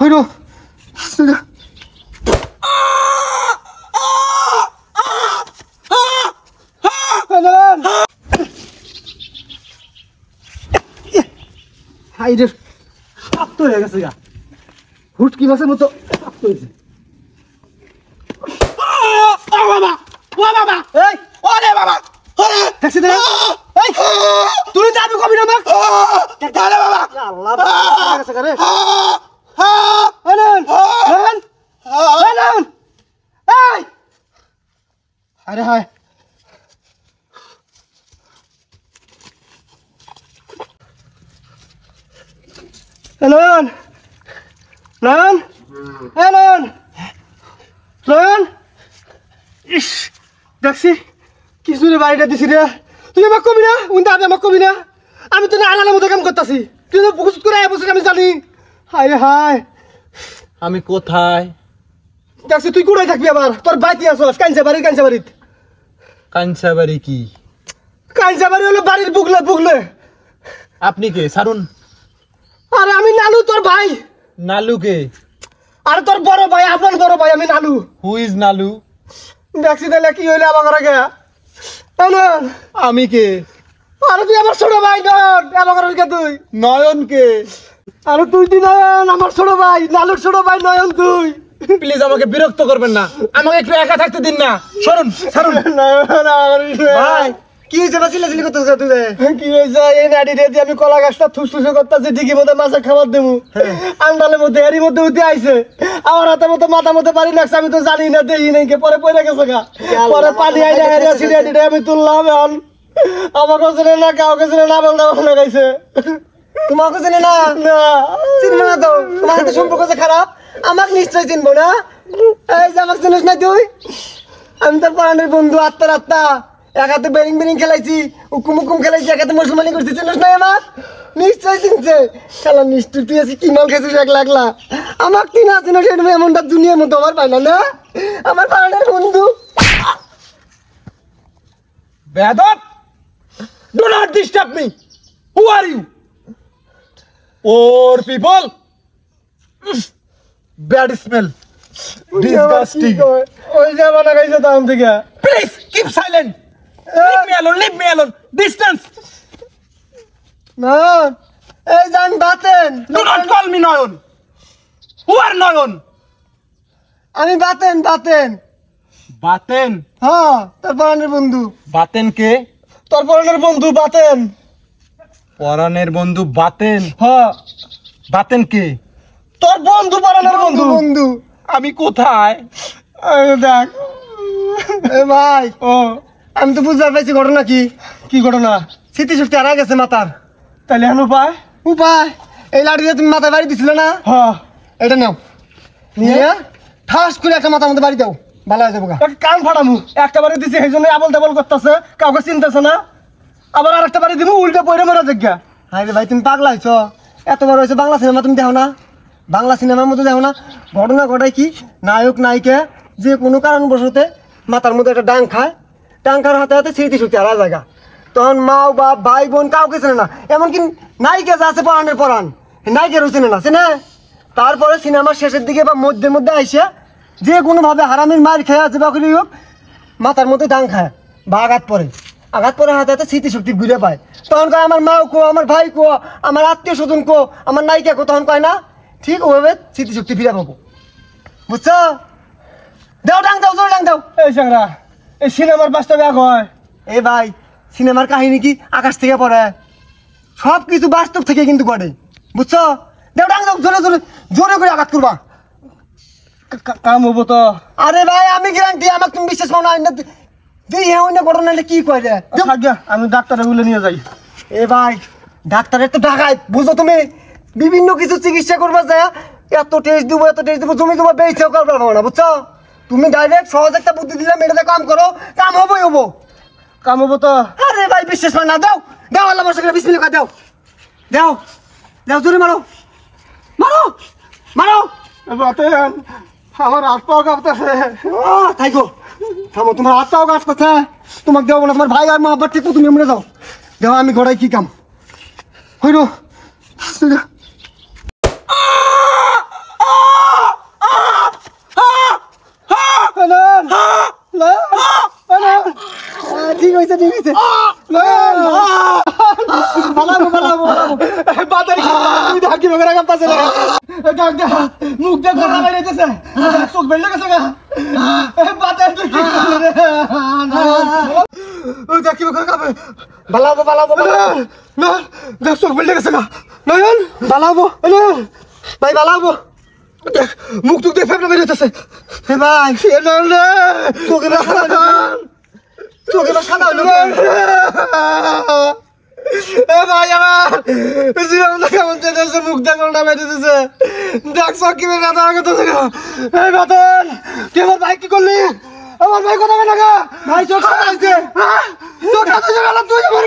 হইল হাইরে শক্ত হয়ে গেছে গা হুটকি মাছের মতো শক্ত হয়েছে তুই তো কবি না বাবা আল্লাহ হয়ে গেছে গা রে এলেন এলেন এলেন এই আরে হায়। এলেন নয়ন এলেন নয়ন ইস দেখছি কিছু রে বাড়িটা দিছি রে। তুই আমাকে কবি না? উনি আমি আমাকে কবি না। আমি তো না আলালের মতো কাম করতেছি। তুই তো বহুত করে বসে আমি জানি। হায় হায়। আমি কোথায়? দেখছি তুই কোথায় থাকবি আবার? তোর বাইতে আসস কাঞ্চা বাড়ি কাঞ্চা বাড়িত। কাঞ্চাবাড়ি কি? কাঞ্চা বাড়ি হলো বাড়ির বুকলে বুকলে আপনি কে? সারুন আরে আমি নালু তোর ভাই। নালু কে? আরে তোর বড় ভাই আপনার বড় ভাই আমি নালু। Who is নালু? দেখছি তাহলে কি হইলে আমার এলেন আমি কে? আরে তুই আমার ছোট ভাই নয়ন। আমার কে তুই? নয়ন কে? আরে তুই তুই নয়ন? আমার ছোট ভাই নালুর ছোট ভাই নয়ন তুই। প্লিজ আমাকে বিরক্ত করবেন না। আমাকে একটু একা থাকতে দিন না। সরুন সারুন। ভাই কি হয়েছে? বা চিল্লাচিল্লি করতেছ তুই কি হয়েছে? এই নাড়ি রেদি আমি কলা গাছটা থুসথুসে করতেছি ডিগি মধ্যে মাছে খাবার দেবো। আন্ডালের মধ্যে এরই মধ্যে উঠে আইছে। আমার হাতের মধ্যে মাথা মধ্যে পানি লাগছে আমি তো জানি না দেখি নাই কে পরে পড়ে গেছে গা। পরে পানি আইনা আমি তুললাম এখন। আমাকে চেনে না কাউকে চেনে না বলতে ভালো গাইছে। তোমাকে চেনে না? না। চিনবো না তো? তোমার সাথে সম্পর্ক যে খারাপ? আমাকে নিশ্চয় চিনবো না? এই যে আমাকে চিনিস না তুই? আমি তোর পড়ানোর বন্ধু, আত্মার আত্মা। এক হাতে বেরিং বেরিং খেলাইছি, উকুম উকুম খেলাইছি, এক হাতে মুসলমানি করছি, চিনিস না আমার নিশ্চয় চিনছে। খেলা নিশ্চয় তুই আজকে কি মাল খেয়েছিস এক লাগলা? আমার না এমনটা মতো আমার পাই না না? আমার বন্ধু। বেদব do not disturb me who are you or people bad smell disgusting ওই যে দাম থেকে। Please keep silent leave me alone leave me alone distance না এই জান Baten. Do not call me Nayan who are Nayan আমি বাতেন বাতেন। বাতেন? হ্যাঁ তোর পড়ানোর বন্ধু। বাতেন কে? তোর পরনের বন্ধু বাতেন। পরাণের বন্ধু বাতেন? হ্যাঁ। বাতেন কে? তোর বন্ধু পরনের বন্ধু বন্ধু। আমি কোথায়? দেখ। এ ভাই। ও আমি তো বুঝতে পারছি ঘটনা কি? কি ঘটনা? স্মৃতি স্মৃতিশক্তি হারা গেছে মাথার। তাহলে এখন পায় উপায়? এই লাড়ি দিয়ে তুমি মাথায় বাড়ি দিছিলে না? হ্যাঁ এটা নাও। নিয়ে ঠাস করে একটা মাথার মধ্যে বাড়ি দাও। ভালো হয়ে যাব কান ফাটামু। একটা বাড়ি দিছি সেই জন্য আবল তাবল করতেছে। কাউকে চিনতেছে না। আবার আর একটা বাড়ি দিব উল্টে পয়রা মরা জায়গা হাই রে ভাই তুমি পাগলা হয়েছো এত বড় হয়েছে বাংলা সিনেমা তুমি দেখো না। বাংলা সিনেমার মধ্যে দেখো না, ঘটনা ঘটায় কি? নায়ক, নায়িকা, যে কোনো কারণবশতে মাথার মধ্যে একটা ডাং খায় ডাং খাওয়ার হাতে হাতে স্মৃতিশক্তি হারা জায়গা। তখন মা বাপ, ভাই, বোন কাউকে চেনে না, এমনকি নায়িকা যা আছে পড়ানের পড়ান নায়িকারও চেনে না, চেনে? তারপরে সিনেমার শেষের দিকে বা মধ্যে মধ্যে আইসে যে কোনোভাবে হারামির মার খেয়ে আছে বা হোক, মাথার মধ্যে ডাং খায়, বা আঘাত পড়ে। আঘাত পরে হাতে হাতে স্মৃতিশক্তি ঘুরে পায়। তখন কয়, আমার মাও কো, আমার ভাই কো, আমার আত্মীয় স্বজন কো, আমার নায়িকা কো? তখন কয়, না ঠিক ওভাবে স্মৃতিশক্তি ফিরে পাবো। বুঝছ? দাও ডাং দাও জোরে ডাং দাও। এই সাংরা এই সিনেমার বাস্তবে এক হয়। এ ভাই সিনেমার কাহিনী কি আকাশ থেকে পড়ে? সব কিছু বাস্তব থেকে কিন্তু ঘটে বুঝছ? দাও ডাং দাও জোরে জোরে জোরে করে আঘাত করবা। কাম হব তো। আরে ভাই আমি গ্যারান্টি আমাকে তুমি বিশ্বাস করো না দিই হ্যাঁ অন্য ঘটনা হলে কি করে দাও। থাকিয়া আমি ডাক্তারে বলে নিয়ে যাই। এ ভাই ডাক্তারের তো ঢাকায় বুঝো তুমি? বিভিন্ন কিছু চিকিৎসা করবা যায় এত টেস্ট দিব এত টেস্ট দিব তুমি তোমার বেঁচে করবে না বুঝছ? তুমি ডাইরেক্ট সহজ একটা বুদ্ধি দিলাম এটাতে কাম করো কাম হবোই হব। কাম হব তো? আরে ভাই বিশ্বাস না দাও দাও আল্লাহ বসে বিশ মিনিট দাও। দাও দাও জোরে মারো। মারো মারো। বাতেন আমার হাত পাও কাঁপতেছে। ও থাইকো থামো তোমার তোমাকে দেবো না তোমার ভাই আর মা আব্বার ঠিক তুমি মরে যাও। দেও আমি ঘোড়াই কি কাম? হইল গেছে ঠিক আছে বালাবো বালাবো বালাবো বাতারি তুই ঢাকি ডাক দা মুখ দে গলা বাইরেতেছে। চোখ বেলে গেছে গা। বাতারি তুই কি করলি রে ওই ঢাকি কাম বালাবো বালাবো বালাবো না দেখ চোখ বেলে গেছে গা। নয়ন বালাবো নয়ন ভাই দেখ মুখ টুক দিয়ে ফেপনা বেরোতেছে হে ভাই। নয়ন। চোখে চোখে না সাদা হইল এ ভাই আমার জীবন দেখা মন চাইতেছে মুখ দেখা না বেঁধেছে দেখ সকি মেয়ে ব্যথা আগে তো এই বেতন তুই আমার ভাই কি করলি? আমার ভাই কথা বলে গা? ভাই চোখ সাদা হইছে চোখ হাতে গেল তুই আমার